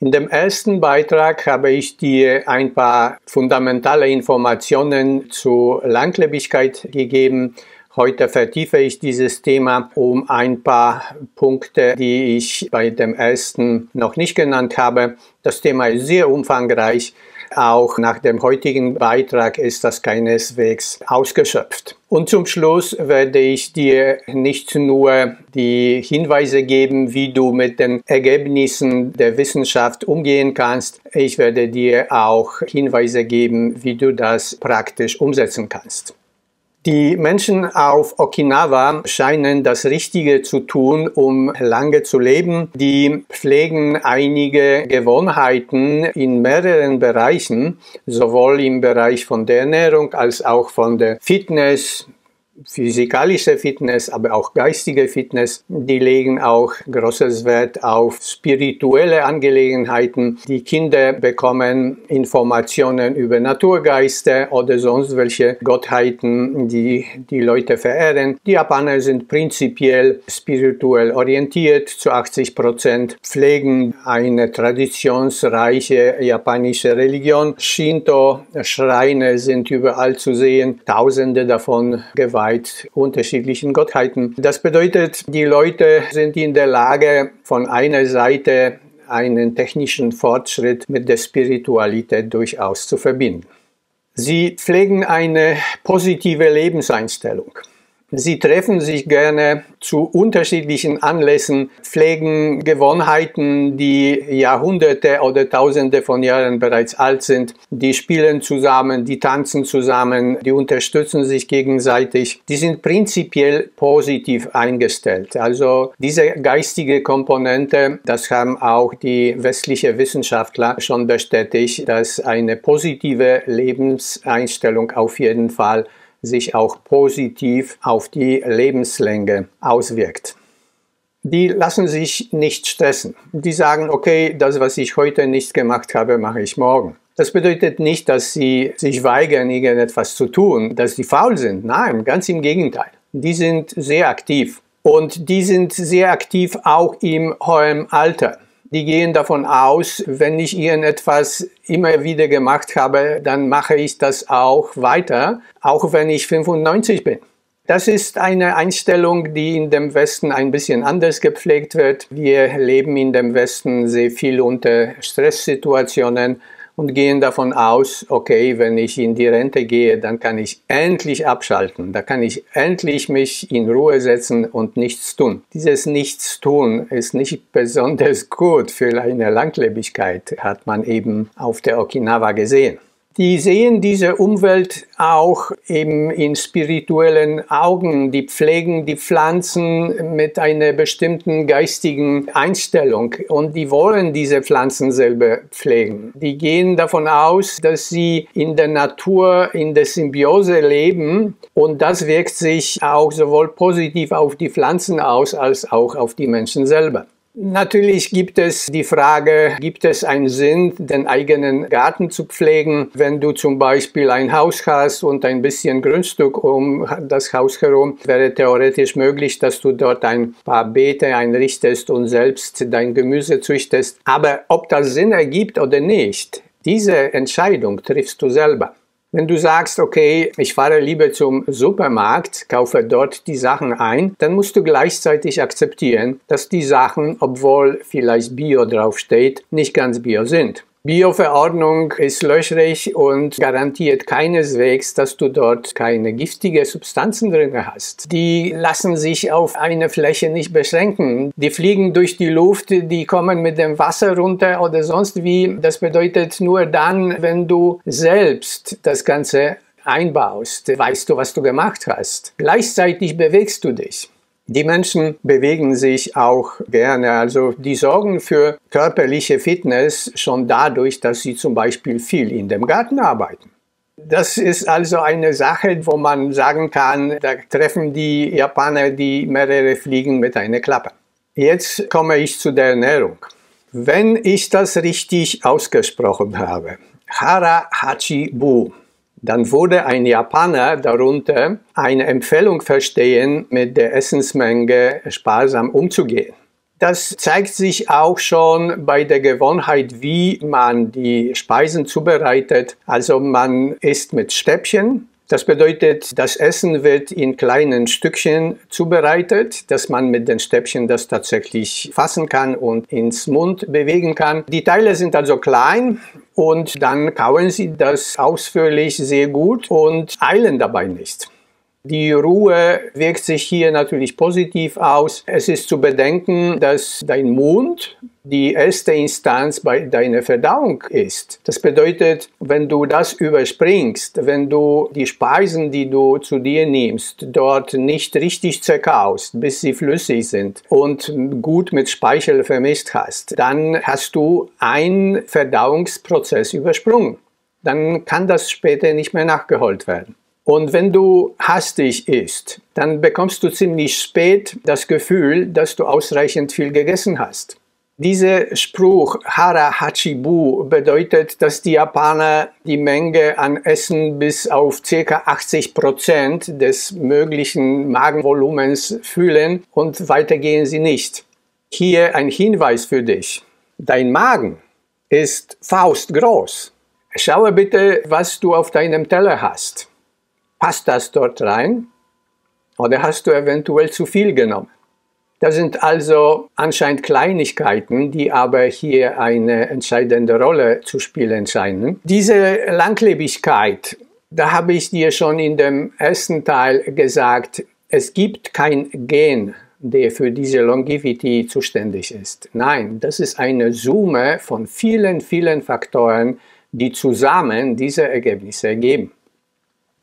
In dem ersten Beitrag habe ich dir ein paar fundamentale Informationen zur Langlebigkeit gegeben. Heute vertiefe ich dieses Thema um ein paar Punkte, die ich bei dem ersten noch nicht genannt habe. Das Thema ist sehr umfangreich. Auch nach dem heutigen Beitrag ist das keineswegs ausgeschöpft. Und zum Schluss werde ich dir nicht nur die Hinweise geben, wie du mit den Ergebnissen der Wissenschaft umgehen kannst, ich werde dir auch Hinweise geben, wie du das praktisch umsetzen kannst. Die Menschen auf Okinawa scheinen das Richtige zu tun, um lange zu leben. Die pflegen einige Gewohnheiten in mehreren Bereichen, sowohl im Bereich von der Ernährung als auch von der Fitness, physikalische Fitness, aber auch geistige Fitness. Die legen auch großes Wert auf spirituelle Angelegenheiten. Die Kinder bekommen Informationen über Naturgeister oder sonst welche Gottheiten, die die Leute verehren. Die Japaner sind prinzipiell spirituell orientiert. Zu 80 Prozent pflegen eine traditionsreiche japanische Religion. Shinto-Schreine sind überall zu sehen. Tausende davon geweiht weit unterschiedlichen Gottheiten. Das bedeutet, die Leute sind in der Lage, von einer Seite einen technischen Fortschritt mit der Spiritualität durchaus zu verbinden. Sie pflegen eine positive Lebenseinstellung. Sie treffen sich gerne zu unterschiedlichen Anlässen, pflegen Gewohnheiten, die Jahrhunderte oder Tausende von Jahren bereits alt sind. Die spielen zusammen, die tanzen zusammen, die unterstützen sich gegenseitig. Die sind prinzipiell positiv eingestellt. Also diese geistige Komponente, das haben auch die westlichen Wissenschaftler schon bestätigt, dass eine positive Lebenseinstellung auf jeden Fall sich auch positiv auf die Lebenslänge auswirkt. Die lassen sich nicht stressen. Die sagen, okay, das, was ich heute nicht gemacht habe, mache ich morgen. Das bedeutet nicht, dass sie sich weigern, irgendetwas zu tun, dass sie faul sind. Nein, ganz im Gegenteil. Die sind sehr aktiv. Und die sind sehr aktiv auch im hohen Alter die gehen davon aus, wenn ich irgendetwas immer wieder gemacht habe, dann mache ich das auch weiter, auch wenn ich 95 bin. Das ist eine Einstellung, die in dem Westen ein bisschen anders gepflegt wird. Wir leben in dem Westen sehr viel unter Stresssituationen und gehen davon aus, okay, wenn ich in die Rente gehe, dann kann ich endlich abschalten, da kann ich endlich mich in Ruhe setzen und nichts tun. Dieses Nichtstun ist nicht besonders gut. Für eine Langlebigkeit, hat man eben auf der Okinawa gesehen die sehen diese Umwelt auch eben in spirituellen Augen. Die pflegen die Pflanzen mit einer bestimmten geistigen Einstellung und die wollen diese Pflanzen selber pflegen. Die gehen davon aus, dass sie in der Natur, in der Symbiose leben und das wirkt sich auch sowohl positiv auf die Pflanzen aus als auch auf die Menschen selber. Natürlich gibt es die Frage, gibt es einen Sinn, den eigenen Garten zu pflegen? Wenn du zum Beispiel ein Haus hast und ein bisschen Grundstück um das Haus herum, wäre theoretisch möglich, dass du dort ein paar Beete einrichtest und selbst dein Gemüse züchtest. Aber ob das Sinn ergibt oder nicht, diese Entscheidung triffst du selber. Wenn du sagst, okay, ich fahre lieber zum Supermarkt, kaufe dort die Sachen ein, dann musst du gleichzeitig akzeptieren, dass die Sachen, obwohl vielleicht Bio draufsteht, nicht ganz Bio sind. Bioverordnung ist löchrig und garantiert keineswegs, dass du dort keine giftige Substanzen drin hast. Die lassen sich auf eine Fläche nicht beschränken. Die fliegen durch die Luft, die kommen mit dem Wasser runter oder sonst wie. Das bedeutet nur dann, wenn du selbst das Ganze einbaust, weißt du, was du gemacht hast. Gleichzeitig bewegst du dich. Die Menschen bewegen sich auch gerne, also die sorgen für körperliche Fitness schon dadurch, dass sie zum Beispiel viel in dem Garten arbeiten. Das ist also eine Sache, wo man sagen kann, da treffen die Japaner die mehrere Fliegen mit einer Klappe. Jetzt komme ich zu der Ernährung. Wenn ich das richtig ausgesprochen habe, Hara Hachi Bu, dann wurde ein Japaner darunter eine Empfehlung verstehen, mit der Essensmenge sparsam umzugehen. Das zeigt sich auch schon bei der Gewohnheit, wie man die Speisen zubereitet. Also man isst mit Stäbchen. Das bedeutet, das Essen wird in kleinen Stückchen zubereitet, dass man mit den Stäbchen das tatsächlich fassen kann und ins Mund bewegen kann. Die Teile sind also klein und dann kauen sie das ausführlich sehr gut und eilen dabei nicht. Die Ruhe wirkt sich hier natürlich positiv aus. Es ist zu bedenken, dass dein Mund die erste Instanz bei deiner Verdauung ist. Das bedeutet, wenn du das überspringst, wenn du die Speisen, die du zu dir nimmst, dort nicht richtig zerkaust, bis sie flüssig sind und gut mit Speichel vermischt hast, dann hast du einen Verdauungsprozess übersprungen. Dann kann das später nicht mehr nachgeholt werden. Und wenn du hastig isst, dann bekommst du ziemlich spät das Gefühl, dass du ausreichend viel gegessen hast. Dieser Spruch Hara Hachibu bedeutet, dass die Japaner die Menge an Essen bis auf ca. 80 Prozent des möglichen Magenvolumens fühlen und weiter gehen sie nicht. Hier ein Hinweis für dich. Dein Magen ist faustgroß. Schaue bitte, was du auf deinem Teller hast. Passt das dort rein? Oder hast du eventuell zu viel genommen? Das sind also anscheinend Kleinigkeiten, die aber hier eine entscheidende Rolle zu spielen scheinen. Diese Langlebigkeit, da habe ich dir schon in dem ersten Teil gesagt, es gibt kein Gen, der für diese Longevity zuständig ist. Nein, das ist eine Summe von vielen, vielen Faktoren, die zusammen diese Ergebnisse ergeben.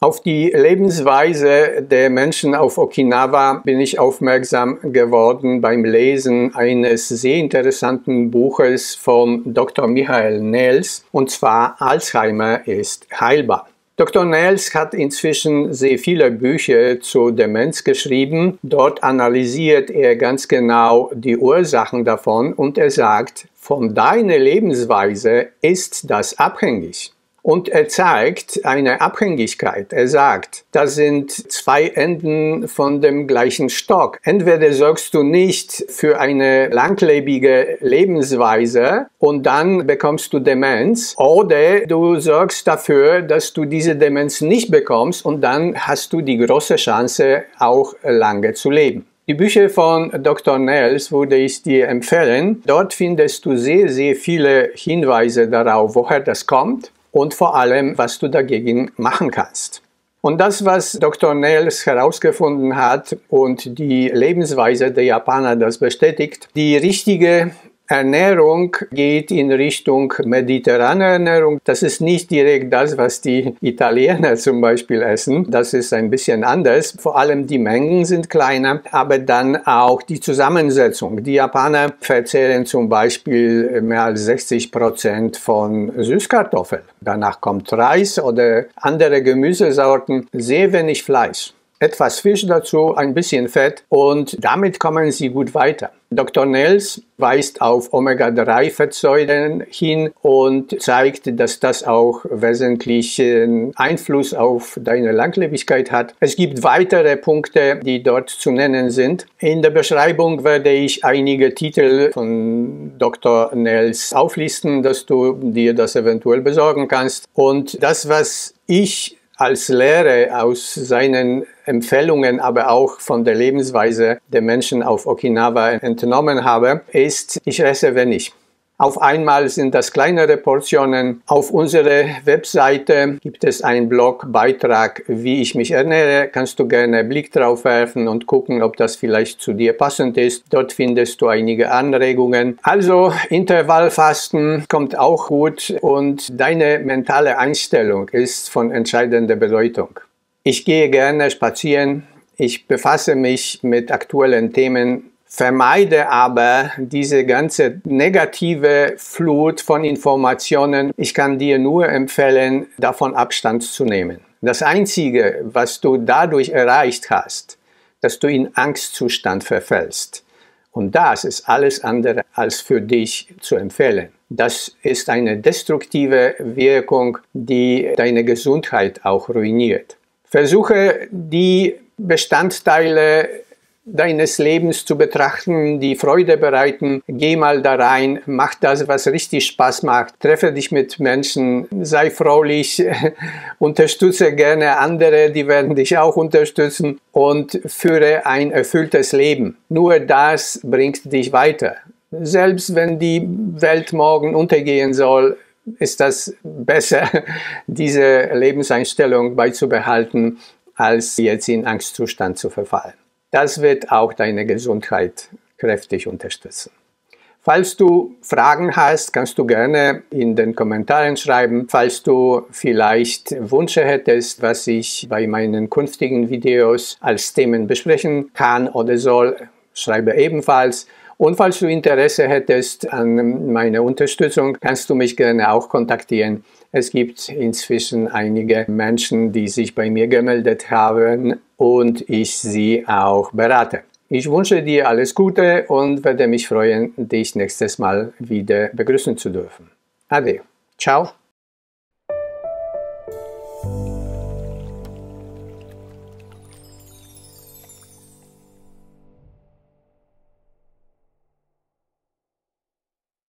Auf die Lebensweise der Menschen auf Okinawa bin ich aufmerksam geworden beim Lesen eines sehr interessanten Buches von Dr. Michael Nels, und zwar Alzheimer ist heilbar. Dr. Nels hat inzwischen sehr viele Bücher zur Demenz geschrieben. Dort analysiert er ganz genau die Ursachen davon und er sagt, von deiner Lebensweise ist das abhängig. Und er zeigt eine Abhängigkeit. Er sagt, das sind zwei Enden von dem gleichen Stock. Entweder sorgst du nicht für eine langlebige Lebensweise und dann bekommst du Demenz, oder du sorgst dafür, dass du diese Demenz nicht bekommst und dann hast du die große Chance, auch lange zu leben. Die Bücher von Dr. Nels würde ich dir empfehlen. Dort findest du sehr, sehr viele Hinweise darauf, woher das kommt und vor allem, was du dagegen machen kannst. Und das, was Dr. Nels herausgefunden hat und die Lebensweise der Japaner das bestätigt, die richtige Ernährung geht in Richtung mediterrane Ernährung. Das ist nicht direkt das, was die Italiener zum Beispiel essen. Das ist ein bisschen anders. Vor allem die Mengen sind kleiner, aber dann auch die Zusammensetzung. Die Japaner verzehren zum Beispiel mehr als 60 Prozent von Süßkartoffeln. Danach kommt Reis oder andere Gemüsesorten, sehr wenig Fleisch etwas Fisch dazu, ein bisschen Fett und damit kommen Sie gut weiter. Dr. Nels weist auf Omega-3-Fettsäuren hin und zeigt, dass das auch wesentlichen Einfluss auf deine Langlebigkeit hat. Es gibt weitere Punkte, die dort zu nennen sind. In der Beschreibung werde ich einige Titel von Dr. Nels auflisten, dass du dir das eventuell besorgen kannst. Und das, was ich als Lehre aus seinen Empfehlungen, aber auch von der Lebensweise der Menschen auf Okinawa entnommen habe, ist, ich esse wenig. Auf einmal sind das kleinere Portionen. Auf unserer Webseite gibt es einen Blogbeitrag, wie ich mich ernähre. Kannst du gerne einen Blick drauf werfen und gucken, ob das vielleicht zu dir passend ist. Dort findest du einige Anregungen. Also Intervallfasten kommt auch gut und deine mentale Einstellung ist von entscheidender Bedeutung. Ich gehe gerne spazieren. Ich befasse mich mit aktuellen Themen vermeide aber diese ganze negative Flut von Informationen. Ich kann dir nur empfehlen, davon Abstand zu nehmen. Das Einzige, was du dadurch erreicht hast, dass du in Angstzustand verfällst. Und das ist alles andere als für dich zu empfehlen. Das ist eine destruktive Wirkung, die deine Gesundheit auch ruiniert. Versuche die Bestandteile deines Lebens zu betrachten, die Freude bereiten. Geh mal da rein, mach das, was richtig Spaß macht. Treffe dich mit Menschen, sei fröhlich, unterstütze gerne andere, die werden dich auch unterstützen und führe ein erfülltes Leben. Nur das bringt dich weiter. Selbst wenn die Welt morgen untergehen soll, ist das besser, diese Lebenseinstellung beizubehalten, als jetzt in Angstzustand zu verfallen. Das wird auch deine Gesundheit kräftig unterstützen. Falls du Fragen hast, kannst du gerne in den Kommentaren schreiben. Falls du vielleicht Wünsche hättest, was ich bei meinen künftigen Videos als Themen besprechen kann oder soll, schreibe ebenfalls. Und falls du Interesse hättest an meiner Unterstützung, kannst du mich gerne auch kontaktieren. Es gibt inzwischen einige Menschen, die sich bei mir gemeldet haben und ich sie auch berate. Ich wünsche dir alles Gute und werde mich freuen, dich nächstes Mal wieder begrüßen zu dürfen. Ade. Ciao.